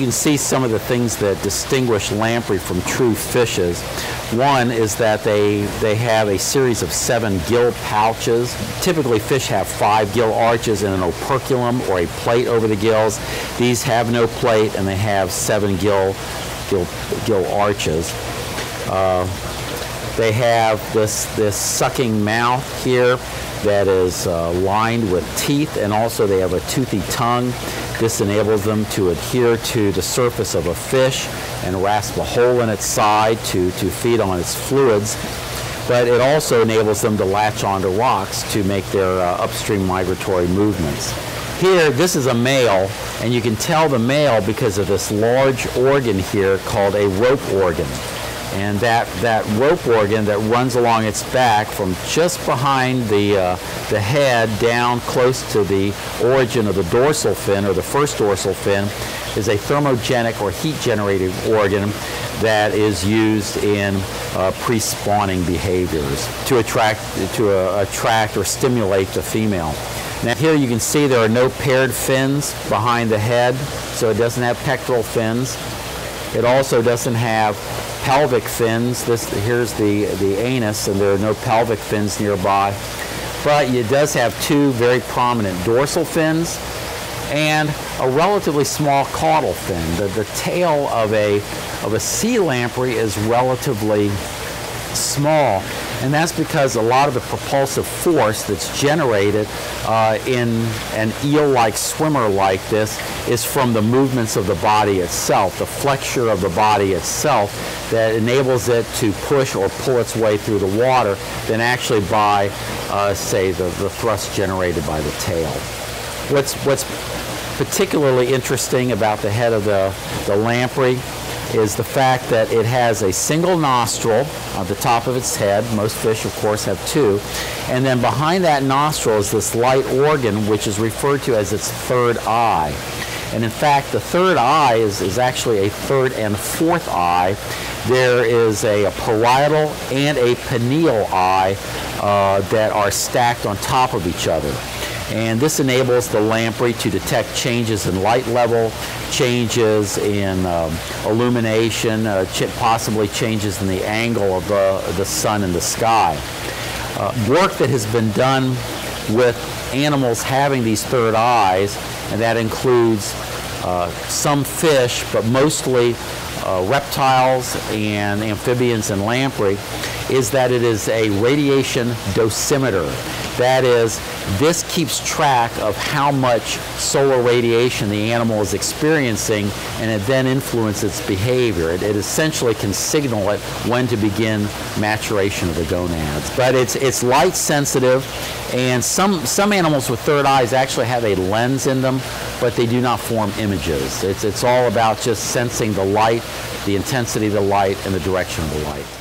can see some of the things that distinguish lamprey from true fishes. One is that they, they have a series of seven gill pouches. Typically fish have five gill arches and an operculum or a plate over the gills. These have no plate and they have seven gill, gill, gill arches. Uh, they have this, this sucking mouth here that is uh, lined with teeth and also they have a toothy tongue. This enables them to adhere to the surface of a fish and rasp a hole in its side to, to feed on its fluids. But it also enables them to latch onto rocks to make their uh, upstream migratory movements. Here, this is a male, and you can tell the male because of this large organ here called a rope organ. And that, that rope organ that runs along its back from just behind the, uh, the head down close to the origin of the dorsal fin or the first dorsal fin is a thermogenic or heat generating organ that is used in uh, pre-spawning behaviors to attract, to uh, attract or stimulate the female. Now here you can see there are no paired fins behind the head, so it doesn't have pectoral fins. It also doesn't have pelvic fins. This here's the the anus, and there are no pelvic fins nearby. But it does have two very prominent dorsal fins and a relatively small caudal fin. The, the tail of a of a sea lamprey is relatively small and that's because a lot of the propulsive force that's generated uh, in an eel-like swimmer like this is from the movements of the body itself, the flexure of the body itself that enables it to push or pull its way through the water than actually by, uh, say, the, the thrust generated by the tail. What's, what's particularly interesting about the head of the, the lamprey is the fact that it has a single nostril on the top of its head. Most fish, of course, have two. And then behind that nostril is this light organ, which is referred to as its third eye. And in fact, the third eye is, is actually a third and fourth eye. There is a, a parietal and a pineal eye uh, that are stacked on top of each other. And this enables the lamprey to detect changes in light level, changes in um, illumination, uh, ch possibly changes in the angle of the, the sun in the sky. Uh, work that has been done with animals having these third eyes, and that includes uh, some fish, but mostly uh, reptiles and amphibians and lamprey, is that it is a radiation dosimeter. That is, this keeps track of how much solar radiation the animal is experiencing and it then influences its behavior. It, it, essentially can signal it when to begin maturation of the gonads. But it's, it's light sensitive and some, some animals with third eyes actually have a lens in them, but they do not form images. It's, it's all about just sensing the light, the intensity of the light, and the direction of the light.